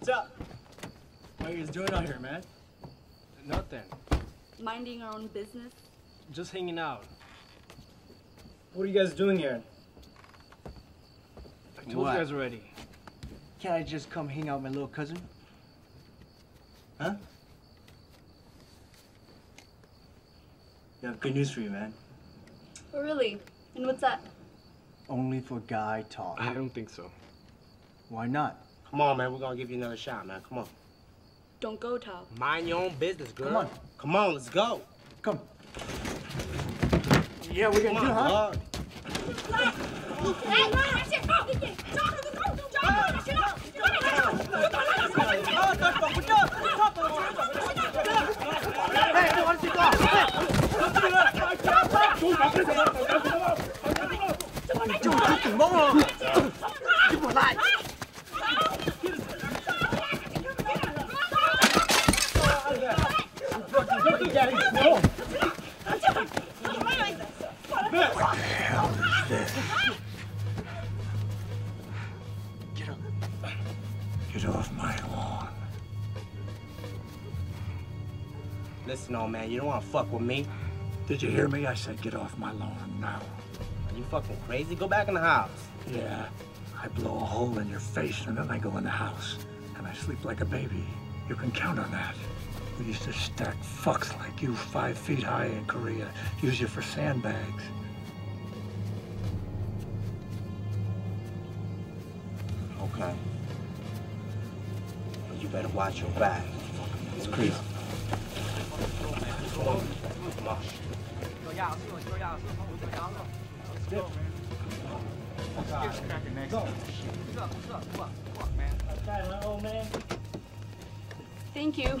What's up? What are you guys doing out here, man? Nothing. Minding our own business. Just hanging out. What are you guys doing here? I told What? you guys already. Can't I just come hang out with my little cousin? Huh? We have good news for you, man. Oh, really? And what's that? Only for guy talk. I don't think so. Why not? Come on, man. We're gonna give you another shot, man. Come on. Don't go, Thao. Mind your own business, girl. Come on. Come on, let's go. Come. Yeah, we're Come gonna do, on, huh? dog. Get off my lawn. Listen, old man, you don't wanna fuck with me. Did you hear me? I said get off my lawn now. Are you fucking crazy? Go back in the house. Yeah, I blow a hole in your face and then I go in the house. And I sleep like a baby. You can count on that. We used to stack fucks like you five feet high in Korea. Use you for sandbags. Okay. But you better watch your back. It's crazy. Thank you.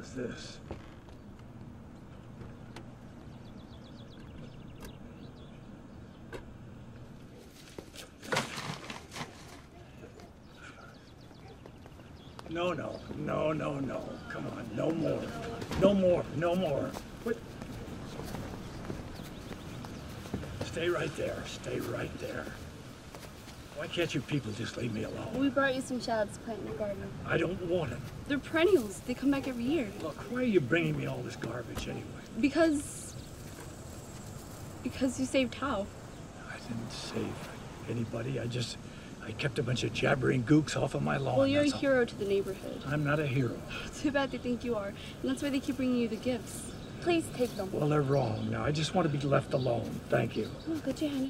is this? No, no, no, no, no. Come on, no more. No more, no more. What? Stay right there. Stay right there. Why can't you people just leave me alone? We brought you some shallots to plant in your garden. I don't want it. They're perennials. They come back every year. Look, why are you bringing me all this garbage anyway? Because... Because you saved Thao. I didn't save anybody. I just, I kept a bunch of jabbering gooks off of my lawn. Well, you're a all. hero to the neighborhood. I'm not a hero. Too bad they think you are. And that's why they keep bringing you the gifts. Please take them. Well, they're wrong. Now, I just want to be left alone. Thank you. Oh, good, Johanny.